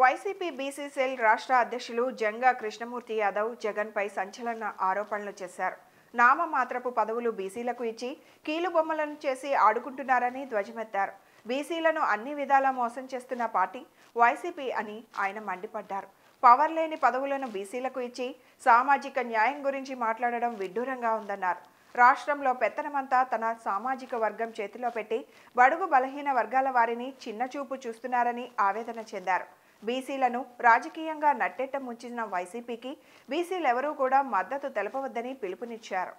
YCP BCCL రాష్ట్ర అధ్యక్షులు జంగా కృష్ణమూర్తి యాదవ్ జగన్పై సంచలన ఆరోపణలు చేశారు. నామమాత్రపు పదవులు బీసీలకు ఇచ్చి కీలుబొమ్మలను చేసి ఆడుకుంటున్నారని ధ్వజమెత్తారు. బీసీలను అన్ని విధాలా మోసం చేస్తున్న పార్టీ వైసీపీ అని ఆయన మండిపడ్డారు. పవర్ లేని పదవులను బీసీలకు ఇచ్చి సామాజిక న్యాయం గురించి మాట్లాడడం విడ్డూరంగా ఉందన్నారు. రాష్ట్రంలో పెత్తనమంతా తన సామాజిక వర్గం చేతిలో పెట్టి బడుగు బలహీన వర్గాల వారిని చిన్నచూపు చూస్తున్నారని ఆవేదన చెందారు. బీసీలను రాజకీయంగా నట్టెట్ట ముంచిన వైసీపీకి బీసీలెవరూ కూడా మద్దతు తెలపవద్దని పిలుపునిచ్చారు.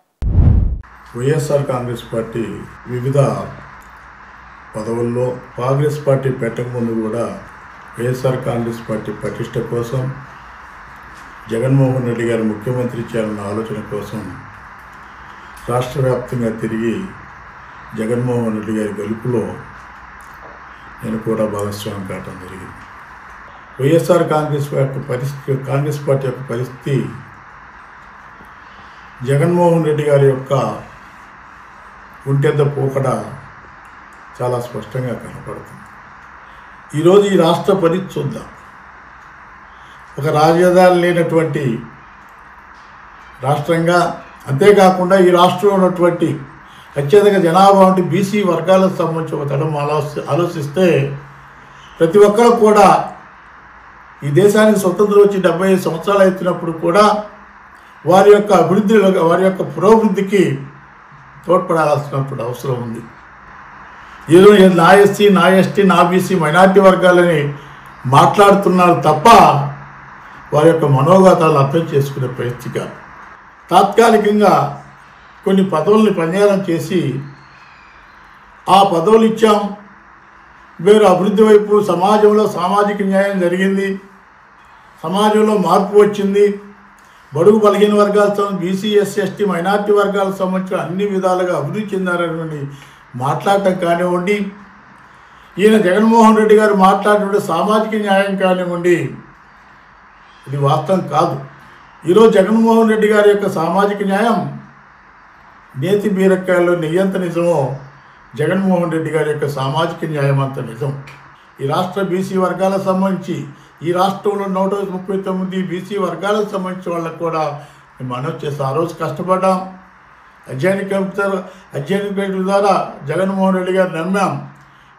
వైఎస్ఆర్ కాంగ్రెస్ పార్టీ వివిధ పదవుల్లో కాంగ్రెస్ పార్టీ పెట్టకముందు కూడా వైఎస్ఆర్ కాంగ్రెస్ పార్టీ పటిష్ట కోసం జగన్మోహన్ రెడ్డి గారు ముఖ్యమంత్రి చేయాలన్న ఆలోచన కోసం రాష్ట్ర వ్యాప్తంగా తిరిగి జగన్మోహన్ రెడ్డి గారి గెలుపులో నేను కూడా భాగస్వామ్యం కావటం జరిగింది. వైఎస్ఆర్ కాంగ్రెస్ యొక్క పరిస్థితి కాంగ్రెస్ పార్టీ యొక్క పరిస్థితి జగన్మోహన్ రెడ్డి గారి యొక్క ఒంటెద్ద పోకడ చాలా స్పష్టంగా కనపడుతుంది. ఈరోజు ఈ రాష్ట్ర పరిస్థితి చూద్దాం. ఒక రాజధాని లేనటువంటి రాష్ట్రంగా అంతేకాకుండా ఈ రాష్ట్రంలో ఉన్నటువంటి అత్యధిక జనాభా ఉంటే బీసీ వర్గాలకు సంబంధించి ఒక తడం ఆలోచి ఆలోచిస్తే ప్రతి ఒక్కరు కూడా ఈ దేశానికి స్వతంత్రం వచ్చి డెబ్బై ఐదు సంవత్సరాలు అవుతున్నప్పుడు కూడా వారి యొక్క అభివృద్ధిలో వారి యొక్క పురోభివృద్ధికి తోడ్పడాల్సినప్పుడు అవసరం ఉంది. ఏదో నా ఎస్సీ నా ఎస్టీ నా బీసీ మైనార్టీ వర్గాలని మాట్లాడుతున్నారు తప్ప వారి యొక్క మనోగతాలు అర్థం చేసుకునే పరిస్థితి కాదు. తాత్కాలికంగా కొన్ని పదవుల్ని పనిచేయడం చేసి ఆ పదవులు ఇచ్చాం. వేరు అభివృద్ధి వైపు సమాజంలో సామాజిక న్యాయం జరిగింది. సమాజంలో మార్పు వచ్చింది. బడుగు బలహీన వర్గాల బీసీ ఎస్సీ ఎస్టీ మైనార్టీ వర్గాలకు సంబంధించిన అన్ని విధాలుగా అభివృద్ధి చెందారనేటువంటి మాట్లాడటం కానివ్వండి. ఈయన జగన్మోహన్ రెడ్డి గారు మాట్లాడినటువంటి సామాజిక న్యాయం కానివ్వండి ఇది వాస్తవం కాదు. ఈరోజు జగన్మోహన్ రెడ్డి గారి యొక్క సామాజిక న్యాయం నేతి బీరక్కాయల్లో నెయ్యంత నిజమో జగన్మోహన్ రెడ్డి గారి యొక్క సామాజిక న్యాయం అంత నిజం. ఈ రాష్ట్ర బీసీ వర్గాలకు సంబంధించి ఈ రాష్ట్రంలో నూట ముప్పై తొమ్మిది బీసీ వర్గాలకు సంబంధించిన వాళ్ళకు కూడా మేము మనవి చేస్తాం ఆ రోజు కష్టపడ్డాం. అధ్యయన కమిటీ అధ్యయన కమిటీ ద్వారా జగన్మోహన్ రెడ్డి గారు నమ్మాం.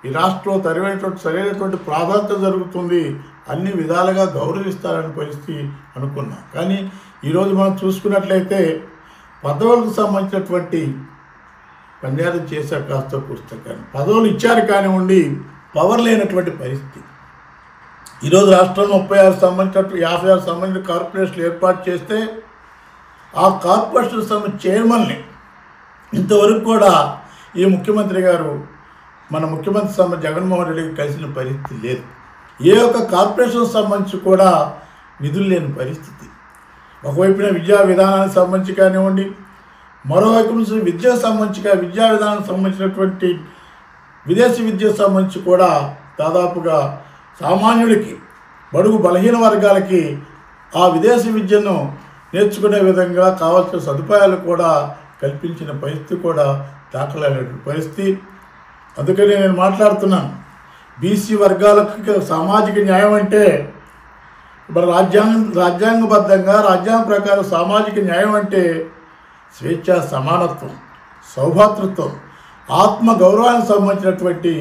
ఈ రాష్ట్రంలో తరివైనటువంటి సరైనటువంటి ప్రాధాన్యత జరుగుతుంది. అన్ని విధాలుగా గౌరవిస్తారని పరిస్థితి అనుకున్నాం. కానీ ఈరోజు మనం చూసుకున్నట్లయితే పదవులకు సంబంధించినటువంటి పనియారం చేశారు కాస్త పుస్తకాన్ని. పదవులు ఇచ్చారు కానివ్వండి పవర్ లేనటువంటి పరిస్థితి. ఈరోజు రాష్ట్రంలో ముప్పై ఆరు సంబంధించినట్టు యాభై ఆరు సంబంధించిన కార్పొరేషన్లు ఏర్పాటు చేస్తే ఆ కార్పొరేషన్ సంబంధించిన చైర్మన్ని ఇంతవరకు కూడా ఈ ముఖ్యమంత్రి గారు మన ముఖ్యమంత్రి సంబంధ జగన్మోహన్ రెడ్డికి కలిసిన పరిస్థితి లేదు. ఏ ఒక్క కార్పొరేషన్ సంబంధించి కూడా నిధులు లేని పరిస్థితి. ఒకవైపున విద్యా విధానానికి సంబంధించి కానివ్వండి మరోవైపు నుంచి విద్యకు సంబంధించి విద్యా విధానానికి సంబంధించినటువంటి విదేశీ విద్యకు సంబంధించి కూడా దాదాపుగా సామాన్యుడికి బడుగు బలహీన వర్గాలకి ఆ విదేశీ విద్యను నేర్చుకునే విధంగా కావాల్సిన సదుపాయాలు కూడా కల్పించిన పరిస్థితి కూడా దాఖలైనటువంటి పరిస్థితి. అందుకని నేను మాట్లాడుతున్నాను. బీసీ వర్గాలకు సామాజిక న్యాయం అంటే ఇప్పుడు రాజ్యాంగం రాజ్యాంగబద్ధంగా రాజ్యాంగ ప్రకారం సామాజిక న్యాయం అంటే స్వేచ్ఛ సమానత్వం సౌభాతృత్వం ఆత్మ గౌరవానికి సంబంధించినటువంటి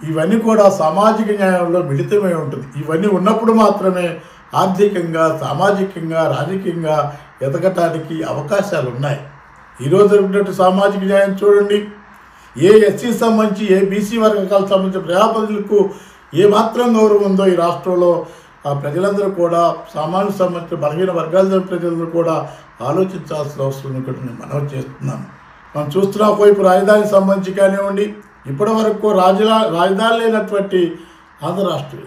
ఇవన్నీ కూడా సామాజిక న్యాయంలో మిళితమై ఉంటుంది. ఇవన్నీ ఉన్నప్పుడు మాత్రమే ఆర్థికంగా సామాజికంగా రాజకీయంగా ఎదగటానికి అవకాశాలు ఉన్నాయి ఈరోజు జరిగినట్టు సామాజిక న్యాయం చూడండి. ఏ ఎస్సీ సంబంధించి ఏ బీసీ వర్గాలకు సంబంధించిన ప్రజాప్రతినిధులకు ఏ మాత్రం గౌరవం ఉందో ఈ రాష్ట్రంలో ఆ ప్రజలందరూ కూడా సామాన్య సంబంధించిన బలహీన వర్గాల ప్రజలందరూ కూడా ఆలోచించాల్సిన అవసరం ఉందని నేను మనవి చేస్తున్నాను. మనం చూస్తున్న ఒకవైపు రాజధానికి సంబంధించి కానివ్వండి ఇప్పటి వరకు రాజధా రాజధాని లేనటువంటి ఆంధ్ర రాష్ట్రం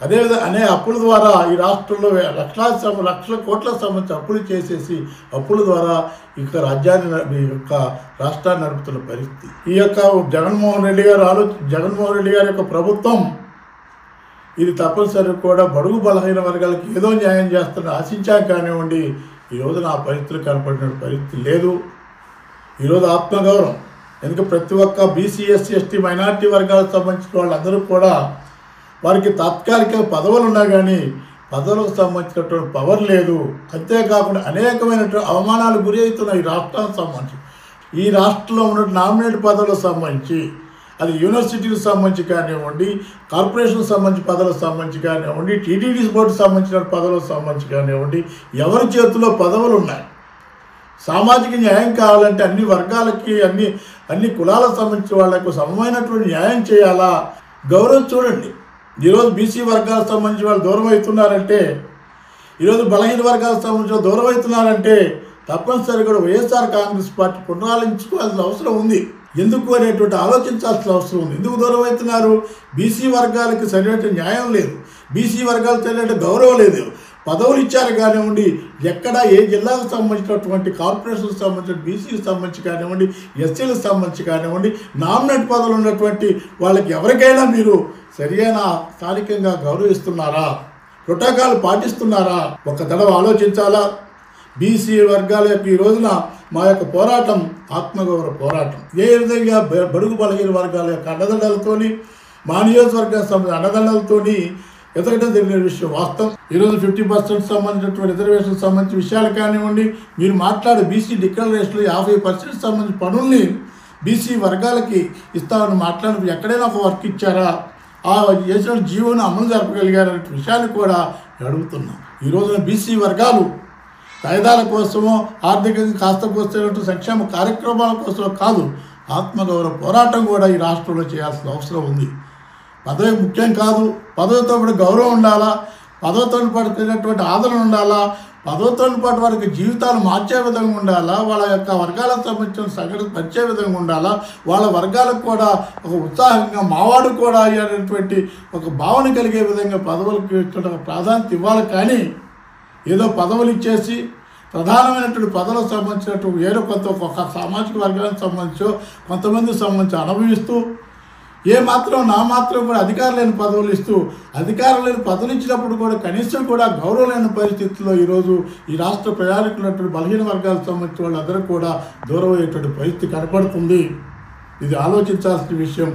అదేవిధంగా అనే అప్పుల ద్వారా ఈ రాష్ట్రంలో లక్షలాది సం- లక్షల కోట్ల సంబంధించి అప్పులు చేసేసి అప్పుల ద్వారా ఇక రాజ్యాన్ని న- ఈ యొక్క రాష్ట్రాన్ని నడుపుతున్న పరిస్థితి. ఈ యొక్క జగన్మోహన్ రెడ్డి గారు ఆలో జగన్మోహన్ రెడ్డి గారి యొక్క ప్రభుత్వం ఇది తప్పనిసరి కూడా బడుగు బలహీన వర్గాలకు ఏదో న్యాయం చేస్తున్న ఆశించాం కానివ్వండి ఈరోజు నా పరిస్థితులు కనపడిన పరిస్థితి లేదు. ఈరోజు ఆత్మగౌరవం. ఎందుకంటే ప్రతి ఒక్క బీసీ ఎస్సీ ఎస్టీ మైనార్టీ వర్గాలకు సంబంధించిన వాళ్ళందరూ కూడా వారికి తాత్కాలిక పదవులు ఉన్నా కానీ పదవులకు సంబంధించినటువంటి పవర్ లేదు. అంతేకాకుండా అనేకమైనటువంటి అవమానాలు గురి అవుతున్నాయి ఈ రాష్ట్రానికి సంబంధించి. ఈ రాష్ట్రంలో ఉన్న నామినేట్ పదవులకు సంబంధించి అది యూనివర్సిటీకి సంబంధించి కానివ్వండి కార్పొరేషన్కి సంబంధించి పదవులకు సంబంధించి కానివ్వండి టీటీడీ బోర్డుకి సంబంధించిన పదవులకు సంబంధించి కానివ్వండి ఎవరి చేతిలో పదవులు ఉన్నాయి? సామాజిక న్యాయం కావాలంటే అన్ని వర్గాలకి అన్ని అన్ని కులాలకు సంబంధించిన వాళ్ళకు సమమైనటువంటి న్యాయం చేయాలా? గౌరవం చూడండి. ఈరోజు బీసీ వర్గాలకు సంబంధించి వాళ్ళు దూరం అవుతున్నారంటే ఈరోజు బలహీన వర్గాలకు సంబంధించిన దూరం అవుతున్నారంటే తప్పనిసరిగా కూడా వైఎస్ఆర్ కాంగ్రెస్ పార్టీ పునరాలించుకోవాల్సిన అవసరం ఉంది. ఎందుకు అనేటువంటి ఆలోచించాల్సిన అవసరం ఉంది. ఎందుకు దూరం అవుతున్నారు బీసీ వర్గాలకు సరైన న్యాయం లేదు. బీసీ వర్గాలకు సరైన గౌరవం లేదు. పదవులు ఇచ్చారు కానివ్వండి ఎక్కడ ఏ జిల్లాకు సంబంధించినటువంటి కార్పొరేషన్కి సంబంధించిన బీసీకి సంబంధించి కానివ్వండి ఎస్సీలకు సంబంధించి కానివ్వండి నామినేట్ పదవులు ఉన్నటువంటి వాళ్ళకి ఎవరికైనా మీరు సరియైన స్థానికంగా గౌరవిస్తున్నారా? ప్రోటోకాల్ పాటిస్తున్నారా? ఒక దడవ ఆలోచించాలా? బీసీ వర్గాల యొక్క ఈ రోజున మా యొక్క పోరాటం ఆత్మగౌరవ పోరాటం ఏ విధంగా బడుగు బలహీన వర్గాల యొక్క అండదండలతోని మా నియోజకవర్గానికి సంబంధించిన అండదండలతోని ఎదగడం తెలియని విషయం వాస్తవం. ఈరోజు ఫిఫ్టీ పర్సెంట్ సంబంధించినటువంటి రిజర్వేషన్ సంబంధించిన విషయాలు కానివ్వండి మీరు మాట్లాడే బీసీ డిక్లరేషన్లో యాభై పర్సెంట్ సంబంధించిన పనుల్ని బీసీ వర్గాలకి ఇస్తామని మాట్లాడినప్పుడు ఎక్కడైనా ఒక వర్క్ ఇచ్చారా? ఆ చేసిన జీవోను అమలు జరపగలిగారనే విషయాన్ని కూడా అడుగుతున్నాం. ఈ రోజున బీసీ వర్గాలు కాయిదాల కోసమో ఆర్థికంగా కాస్త కోసేటువంటి సంక్షేమ కార్యక్రమాల కోసమో కాదు ఆత్మగౌరవ పోరాటం కూడా ఈ రాష్ట్రంలో చేయాల్సిన అవసరం ఉంది. పదవి ముఖ్యం కాదు. పదవితో పాటు గౌరవం ఉండాలా? పదవితో పాటు ఆదరణ ఉండాలా? పదవితో పాటు వారికి జీవితాలు మార్చే విధంగా ఉండాలా? వాళ్ళ యొక్క వర్గాలకు సంబంధించిన సగటు పరిచే విధంగా ఉండాలా? వాళ్ళ వర్గాలకు కూడా ఒక ఉత్సాహంగా మావాడు కూడా అయ్యేటటువంటి ఒక భావన కలిగే విధంగా పదవులకు ఇచ్చిన ప్రాధాన్యత ఇవ్వాలి. కానీ ఏదో పదవులు ఇచ్చేసి ప్రధానమైనటువంటి పదవులకు సంబంధించినటువంటి ఏదో కొంత ఒక సామాజిక వర్గానికి సంబంధించో కొంతమందికి సంబంధించి అనుభవిస్తూ ఏ మాత్రం నా మాత్రం కూడా అధికారం లేని పదవులు ఇస్తూ అధికారం లేని పదవులు ఇచ్చినప్పుడు కూడా కనీసం కూడా గౌరవం లేని పరిస్థితుల్లో ఈరోజు ఈ రాష్ట్ర ప్రయాణికులటువంటి బలహీన వర్గాలకు సంబంధించిన వాళ్ళందరూ కూడా దూరం అయ్యేటువంటి పరిస్థితి కనపడుతుంది. ఇది ఆలోచించాల్సిన విషయం.